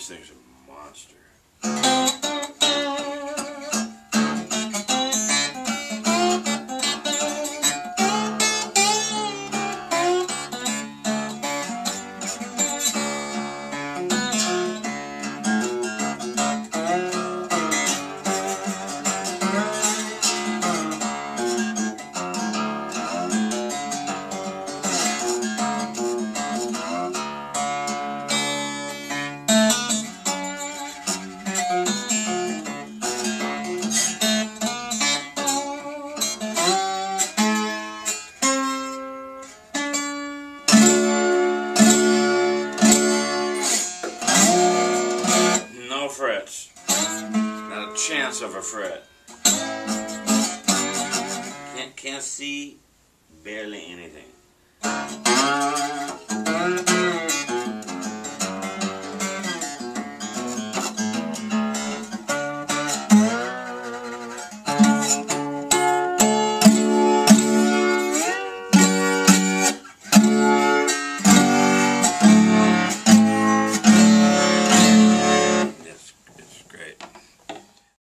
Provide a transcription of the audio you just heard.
This thing's a monster. Frets. Not a chance of a fret. Can't, can't see barely anything.